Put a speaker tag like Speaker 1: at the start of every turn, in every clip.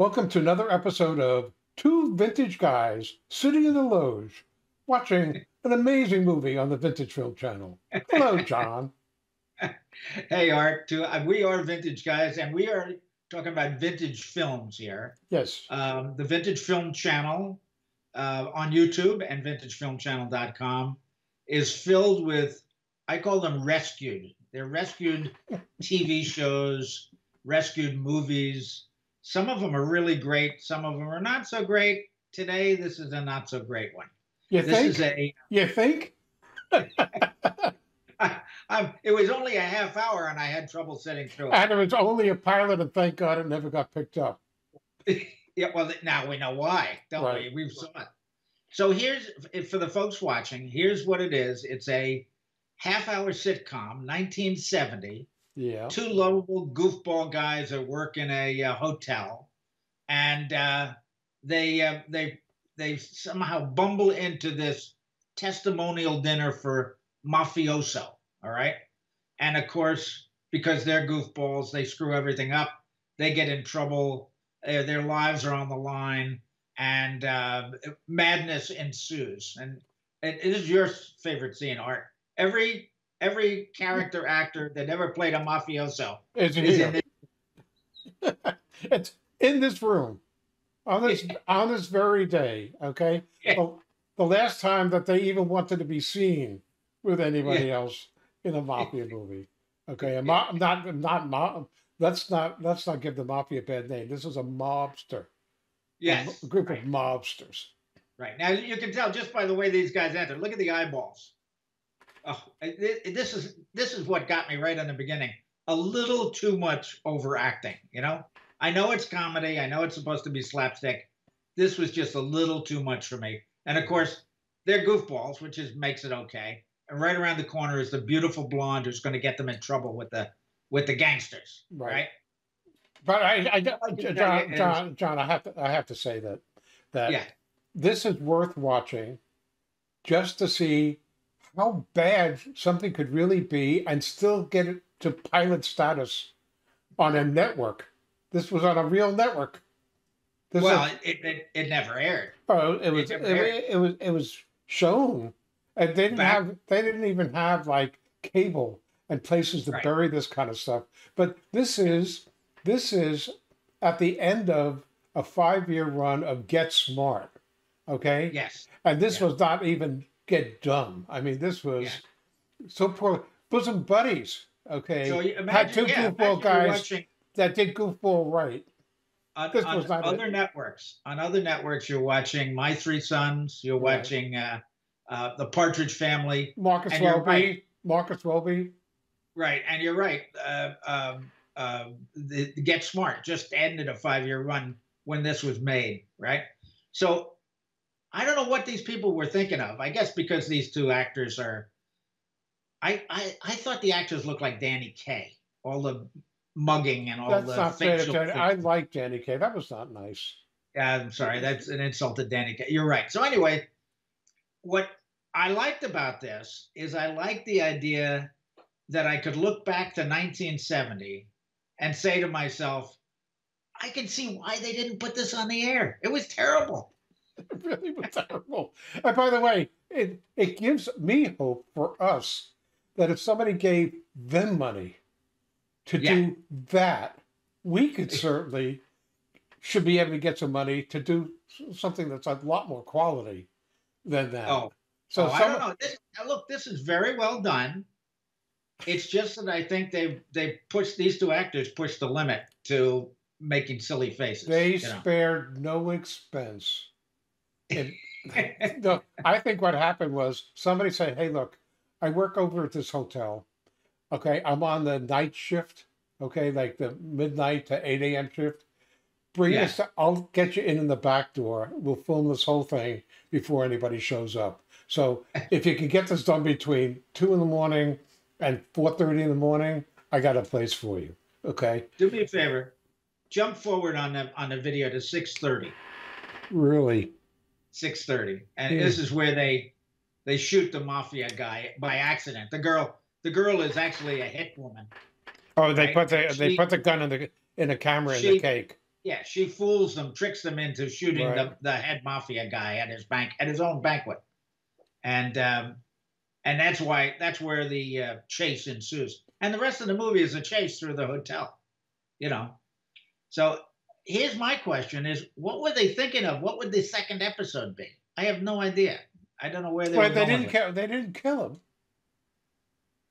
Speaker 1: Welcome to another episode of Two Vintage Guys Sitting in the Loge, watching an amazing movie on the Vintage Film Channel. Hello, John.
Speaker 2: hey, Art. To, uh, we are Vintage Guys, and we are talking about vintage films here.
Speaker 1: Yes.
Speaker 2: Um, the Vintage Film Channel uh, on YouTube and vintagefilmchannel.com is filled with, I call them rescued. They're rescued TV shows, rescued movies. Some of them are really great. Some of them are not so great. Today, this is a not so great one.
Speaker 1: You
Speaker 2: this
Speaker 1: think?
Speaker 2: is a.
Speaker 1: You think?
Speaker 2: I, I, it was only a half hour, and I had trouble sitting through it.
Speaker 1: And it was only a pilot, and thank God it never got picked up.
Speaker 2: yeah, well, now we know why, don't
Speaker 1: Right.
Speaker 2: we? We've saw it. So here's for the folks watching. Here's what it is. It's a half-hour sitcom, 1970.
Speaker 1: Yeah.
Speaker 2: Two lovable goofball guys that work in a uh, hotel, and uh, they uh, they they somehow bumble into this testimonial dinner for mafioso. All right, and of course, because they're goofballs, they screw everything up. They get in trouble. Uh, their lives are on the line, and uh, madness ensues. And it, it is your favorite scene, Art. Every every character actor that ever played a mafioso
Speaker 1: Is
Speaker 2: is in this.
Speaker 1: it's in this room on this on this very day. Okay.
Speaker 2: Yeah.
Speaker 1: The, the last time that they even wanted to be seen with anybody else in a mafia movie. Okay. A mo- not not mob. Let's not let's not give the mafia a bad name. This is a mobster.
Speaker 2: Yes,
Speaker 1: A group
Speaker 2: right.
Speaker 1: of mobsters.
Speaker 2: right. Now you can tell just by the way these guys enter. Look at the eyeballs. Oh, this is this is what got me right in the beginning. A little too much overacting, you know. I know it's comedy. I know it's supposed to be slapstick. This was just a little too much for me. And of course, they're goofballs, which is makes it okay. And right around the corner is the beautiful blonde who's going to get them in trouble with the with the gangsters,
Speaker 1: Right.
Speaker 2: right?
Speaker 1: But I, I,
Speaker 2: I
Speaker 1: John, John, John, I have to, I have to say that, that
Speaker 2: Yeah.
Speaker 1: this is worth watching, just to see how bad something could really be, and still get it to pilot status on a network. This was on a real network. This
Speaker 2: well,
Speaker 1: is,
Speaker 2: it, it it never aired.
Speaker 1: oh, it was,
Speaker 2: it
Speaker 1: it, was, it was shown, and they didn't
Speaker 2: Back-
Speaker 1: have, they didn't even have like cable and places to
Speaker 2: Right.
Speaker 1: bury this kind of stuff. But this is, this is at the end of a five-year run of Get Smart, okay?
Speaker 2: Yes.
Speaker 1: And this
Speaker 2: Yeah.
Speaker 1: was not even Get Dumb. I mean, this was so poor. Bosom buddies, okay?
Speaker 2: So you
Speaker 1: had two
Speaker 2: yeah,
Speaker 1: goofball guys that did goofball right.
Speaker 2: on,
Speaker 1: this
Speaker 2: on
Speaker 1: was not
Speaker 2: other
Speaker 1: it.
Speaker 2: networks. On other networks, you're watching My Three Sons. You're
Speaker 1: Right.
Speaker 2: watching uh, uh, The Partridge Family.
Speaker 1: Marcus Welby,
Speaker 2: right.
Speaker 1: Marcus Welby,
Speaker 2: Right, and you're right. Uh, um, uh, the, the Get Smart just ended a five-year run when this was made. Right. So I don't know what these people were thinking of. I guess because these two actors are. I I, I thought the actors looked like Danny Kaye. All the mugging and all
Speaker 1: That's
Speaker 2: the
Speaker 1: not fair.
Speaker 2: facial
Speaker 1: Danny. I like Danny Kaye. That was not nice.
Speaker 2: Yeah, I'm sorry. That's an insult to Danny. Kaye. You're right. So anyway, what I liked about this is I liked the idea that I could look back to 1970 and say to myself, I can see why they didn't put this on the air. It was terrible.
Speaker 1: It really was terrible. And by the way, it it gives me hope for us that if somebody gave them money to
Speaker 2: Yeah.
Speaker 1: do that, we could certainly should be able to get some money to do something that's a lot more quality than that.
Speaker 2: Oh,
Speaker 1: so
Speaker 2: oh, I don't know. This, look, this is very well done. It's just that I think they they pushed these two actors pushed the limit to making silly faces.
Speaker 1: they
Speaker 2: you know.
Speaker 1: spared no expense. And no, I think what happened was somebody said, "Hey, look, I work over at this hotel. Okay, I'm on the night shift. Okay, like the midnight to eight a.m. shift. Bring
Speaker 2: Yeah.
Speaker 1: us. I'll get you in in the back door. We'll film this whole thing before anybody shows up. So if you can get this done between two in the morning and four thirty in the morning, I got a place for you. Okay,
Speaker 2: Do me a favor. Jump forward on the on the video to 630.
Speaker 1: really."
Speaker 2: 630. And
Speaker 1: Yeah.
Speaker 2: this is where they they shoot the mafia guy by accident. The girl the girl is actually a hit woman.
Speaker 1: Oh, they
Speaker 2: Right.
Speaker 1: put the they put the gun in the in the camera in the cake.
Speaker 2: yeah, she fools them, tricks them into shooting
Speaker 1: Right.
Speaker 2: the, the head mafia guy at his bank at his own banquet, and um, and that's why that's where the uh, chase ensues. And the rest of the movie is a chase through the hotel, you know. So here's my question: Is what were they thinking of? What would the second episode be? I have no idea. I don't know where they
Speaker 1: Well,
Speaker 2: were
Speaker 1: they
Speaker 2: going
Speaker 1: didn't kill. They didn't kill him.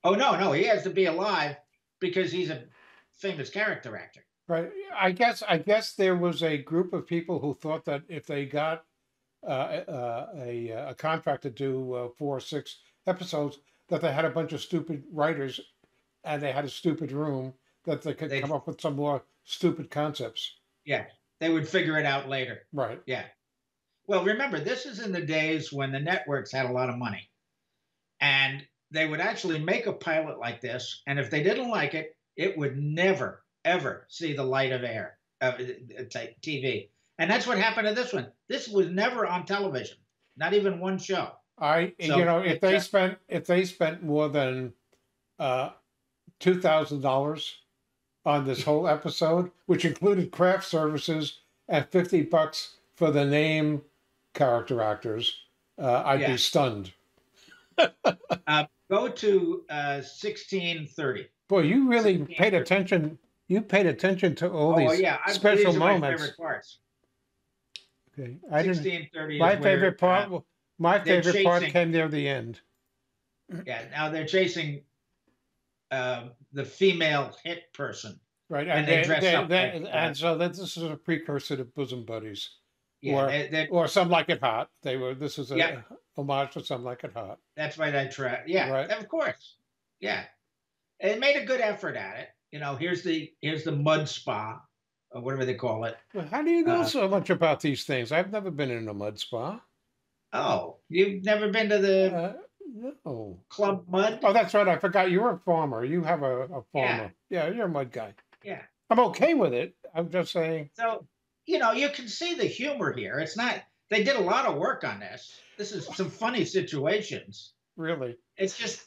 Speaker 2: Oh no, no, he has to be alive because he's a famous character actor.
Speaker 1: Right. I guess. I guess there was a group of people who thought that if they got uh, uh, a a contract to do uh, four or six episodes, that they had a bunch of stupid writers, and they had a stupid room that they could
Speaker 2: They-
Speaker 1: come up with some more stupid concepts.
Speaker 2: Yeah, they would figure it out later.
Speaker 1: Right.
Speaker 2: Yeah. Well, remember, this is in the days when the networks had a lot of money. And they would actually make a pilot like this. And if they didn't like it, it would never, ever see the light of air, uh, uh, TV. And that's what happened to this one. This was never on television, not even one show.
Speaker 1: I
Speaker 2: So,
Speaker 1: you know if they
Speaker 2: a-
Speaker 1: spent if they spent more than uh, two thousand dollars on this whole episode, which included craft services and fifty bucks for the name character actors, uh, I'd
Speaker 2: Yeah.
Speaker 1: be stunned.
Speaker 2: Go to uh, 1630.
Speaker 1: Boy, you really paid attention. You paid attention to all
Speaker 2: oh,
Speaker 1: these
Speaker 2: yeah. I,
Speaker 1: special
Speaker 2: these
Speaker 1: moments.
Speaker 2: favorite parts.
Speaker 1: Okay, I didn't.
Speaker 2: 1630
Speaker 1: My
Speaker 2: is where,
Speaker 1: favorite part.
Speaker 2: uh,
Speaker 1: my favorite part came near the end.
Speaker 2: Yeah, now they're chasing uh, the female hit person.
Speaker 1: Right,
Speaker 2: And
Speaker 1: and,
Speaker 2: they
Speaker 1: they,
Speaker 2: dress
Speaker 1: they-
Speaker 2: up
Speaker 1: they-
Speaker 2: like,
Speaker 1: and so that this is a precursor to Bosom Buddies.
Speaker 2: Yeah,
Speaker 1: Or- or some like it hot. They were. This is a
Speaker 2: Yeah.
Speaker 1: homage to some like it hot.
Speaker 2: that's why they try. Yeah,
Speaker 1: Right.
Speaker 2: of course. Yeah, it made a good effort at it. You know, here's the here's the mud spa, or whatever they call it.
Speaker 1: Well, how do you know
Speaker 2: Uh,
Speaker 1: so much about these things? I've never been in a mud spa.
Speaker 2: Oh, you've never been to the
Speaker 1: Uh, no.
Speaker 2: Club Mud?
Speaker 1: Oh, that's right. I forgot. You're a farmer. You have a, a farmer. Yeah. yeah, you're a mud guy.
Speaker 2: Yeah.
Speaker 1: I'm okay with it. I'm just saying.
Speaker 2: So, you know, you can see the humor here. It's not. They did a lot of work on this. This is some funny situations.
Speaker 1: Really.
Speaker 2: It's just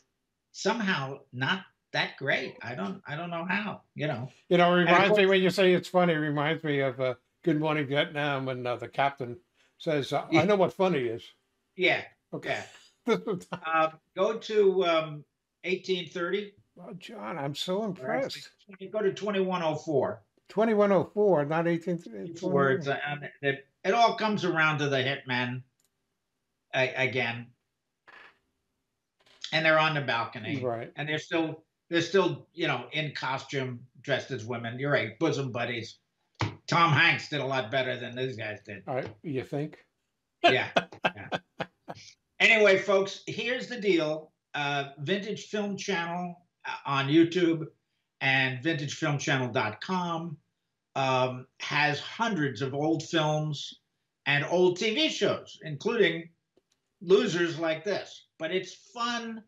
Speaker 2: somehow not that great. I don't. I don't know how. You know.
Speaker 1: You know, reminds me when you say it's funny. It reminds me of uh, Good Morning Vietnam when uh, the captain says, uh,
Speaker 2: Yeah.
Speaker 1: "I know what funny is."
Speaker 2: Yeah.
Speaker 1: Okay.
Speaker 2: Yeah. Uh, go to um, 1830.
Speaker 1: well, John, I'm so impressed.
Speaker 2: actually, Go to 2104.
Speaker 1: 2104, not 18.
Speaker 2: Where it's, uh, it, it all comes around to the hitmen again, and they're on the balcony,
Speaker 1: Right.
Speaker 2: and they're still they're still you know in costume, dressed as women. You're right, bosom buddies. Tom Hanks did a lot better than these guys did.
Speaker 1: All right. You think?
Speaker 2: yeah. yeah. Anyway, folks, here's the deal. Uh, Vintage Film Channel uh, on YouTube and vintagefilmchannel.com um, has hundreds of old films and old TV shows, including losers like this. But it's fun.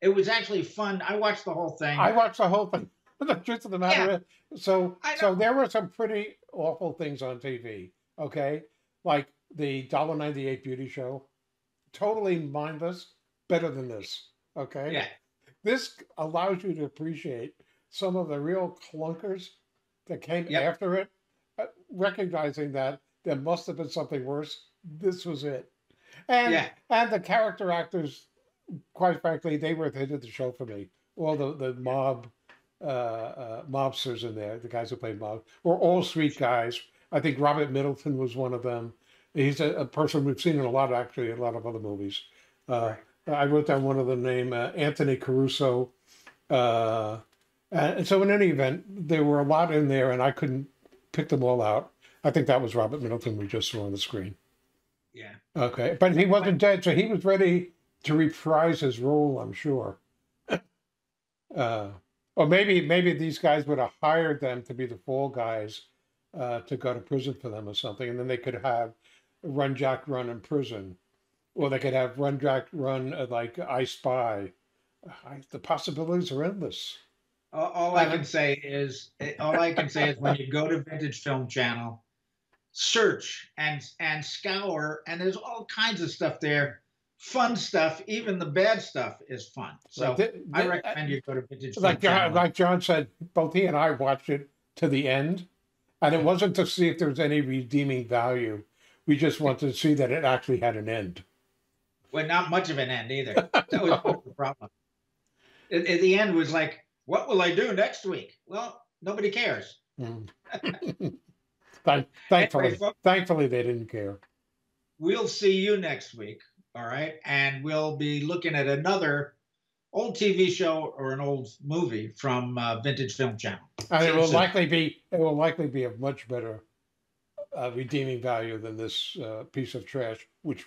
Speaker 2: It was actually fun. I watched the whole thing.
Speaker 1: I watched the whole thing. the truth of the matter is, so so there were some pretty awful things on TV. Okay, like the dollar ninety eight beauty show, totally mindless. Better than this. Okay.
Speaker 2: yeah.
Speaker 1: This allows you to appreciate some of the real clunkers that came
Speaker 2: Yep.
Speaker 1: after it, uh, recognizing that there must have been something worse. This was it, and
Speaker 2: Yeah.
Speaker 1: and the character actors, quite frankly, they were the hit of the show for me. All the the mob, uh, uh, mobsters in there, the guys who played mob, were all sweet guys. I think Robert Middleton was one of them. He's a, a person we've seen in a lot, actually, a lot of other movies. Uh, I wrote down one of them name uh, Anthony Caruso. Uh, and so, in any event, there were a lot in there, and I couldn't pick them all out. I think that was Robert Middleton we just saw on the screen.
Speaker 2: Yeah.
Speaker 1: Okay, but he wasn't dead, so he was ready to reprise his role. I'm sure. uh, or maybe maybe these guys would have hired them to be the fall guys uh, to go to prison for them or something, and then they could have Run Jack Run in prison, or they could have Run Jack Run uh, like I Spy. I, the possibilities are endless.
Speaker 2: All, all I can say is, all I can say is, when you go to Vintage Film Channel, search and and scour, and there's all kinds of stuff there, fun stuff. Even the bad stuff is fun. So
Speaker 1: Right, th-
Speaker 2: I recommend you go to Vintage Film
Speaker 1: John,
Speaker 2: Channel.
Speaker 1: like John said, both he and I watched it to the end, And it wasn't to see if there was any redeeming value. We just wanted to see that it actually had an end.
Speaker 2: Well, not much of an end either. That was no. the problem. At, at, the end was like, what will I do next week? Well, nobody cares. Mm.
Speaker 1: thankfully, anyway, thankfully, they didn't care.
Speaker 2: We'll see you next week. All right. And we'll be looking at another old TV show or an old movie from uh, Vintage Film Channel.
Speaker 1: And it will likely be it will likely be a much better uh, redeeming value than this uh, piece of trash, which,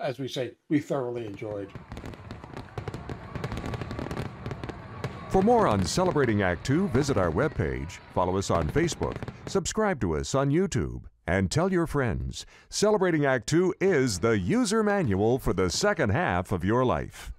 Speaker 1: as we say, we thoroughly enjoyed.
Speaker 3: For more on Celebrating Act Two, visit our webpage, follow us on Facebook, subscribe to us on YouTube, and tell your friends. Celebrating Act Two is the user manual for the second half of your life.